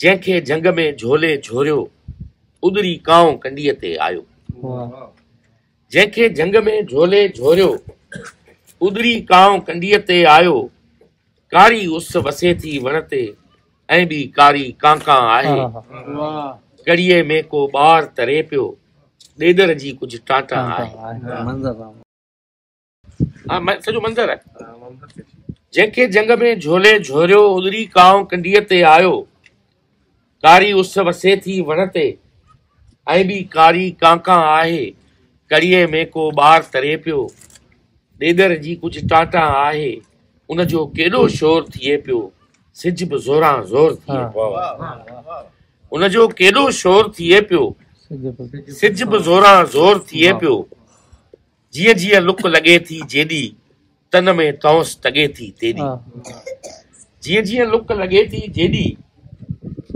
जंहिंखे जंग में झोले झोरियो उदरी कांव कंडीअ ते आयो। जंहिंखे जंग में झोले झोरियो उदरी कांव कंडीअ ते आयो कारी उस वसे थी वण ते ऐं ॿी कारी कांका आहे। वाह कड़ीअ में को ॿार तरे पियो ॾेदर जी कुझु टाटा आहे। मंज़र हा म- सॼो मंदरु आहे। जंहिंखे जंग में झोले झोरियो उदरी कांव कंडीअ ते आयो कारी उस वसे थी वण ते ऐं ॿी कारी कांका आहे कड़ीअ में को ॿार तरे पियो। ॾेदर जी कुझु टाटा आहे उनजो केॾो शोर थिए पियो। सिज बि ज़ोरां ज़ोर थिए पियो। उनजो केॾो शोर थिए पियो। सिज बि ज़ोरां ज़ोर थिए पियो। जीअं जीअं लुक लॻे थी जेॾी तन में तौंस तॻे थी तेॾी। जीअं जीअं लुक लॻे थी जेॾी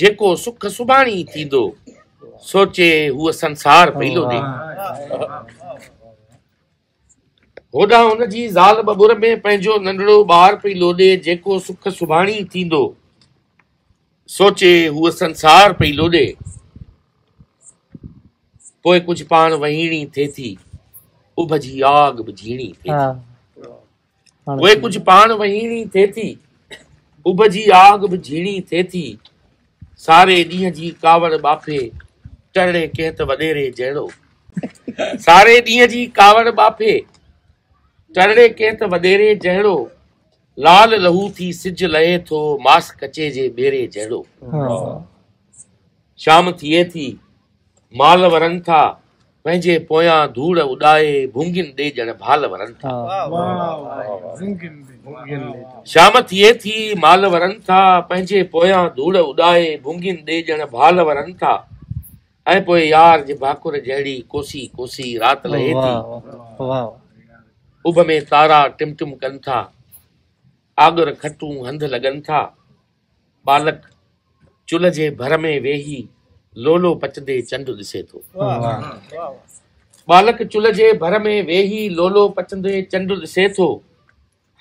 जेको सुख सुभाणी थींदो सोचे हूअ संसार पई लोॾे होॾां हुनजी ज़ाल बबुर में पंहिंजो नंढड़ो ॿार पई लोॾे जेको सुख सुभाणी थींदो सोचे हूअ संसार पई लोॾे पोइ कुझु पाण वहीणी थिए थी उभ जी आग बि झीणी थिए थी। पोइ कुझु पाण वहीणी थिए थी उभ जी आग बि झीणी थिए थी। सारे ॾींहं जी कावड़ बाफ़े टरड़े कंहिं त वॾेरे जहिड़ो। सारे ॾींहं जी कावड़ बाफ़े टरड़े कंहिं त वॾेरे जहिड़ो। लाल लहू थी सिज लहे थो मास कचे जे ॿेरे जहिड़ो। शाम थिए थी माल वरनि था पंहिंजे पोयां धूड़ उॾाए भुंगिन ॾे ॼण भाल वरनि था। शाम थिए थी माल वरनि था पंहिंजे पोयां धूड़ उॾाए भुंगिन ॾे ॼण भाल वरनि था। ऐं पोइ यार जे भाकुर जहिड़ी कोसी कोसी राति लहे थी। उभ में तारा टिम टिम कनि था। आगर खटूं हंध लॻनि था। बालक चुल्ह जे भर में वेही लोलो पचंदे चंड ॾिसे थो। बालक चुल्ह जे भर में वेही लोलो पचंदे चंड ॾिसे थो।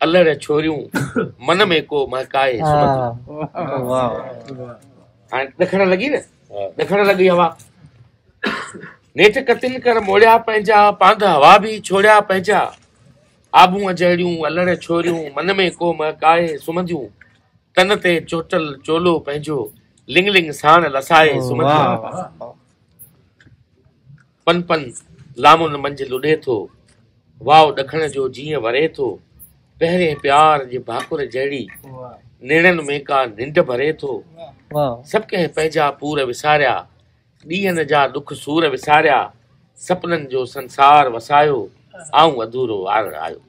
अलड़ छोरियूं मन में को महकाए। हाणे ॾखण लॻी न? ॾखण लॻी हवा। नेठ कतिन कर मोड़िया पंहिंजा पांध हवा बि छोड़िया पंहिंजा। आबूअ जहिड़ियूं अलड़ छोरियूं मन में को महकाए सुम्हंदियूं तन ते चोटल चोलो पंहिंजो लिंग लिंग साण लसाए सुम्हंदियूं पन पन लामुन मंझि लुॾे थो। वाव ॾखण जो जीअं वरे थो। पहिरें प्यार जे भाकुर जहिड़ी नेणनि में का निंड भरे थो। सभु कंहिं पंहिंजा पूर विसारिया ॾींहंनि जा दुख सूर विसारिया सपननि जो संसार वसायो आऊँ अधूरो आर आयो।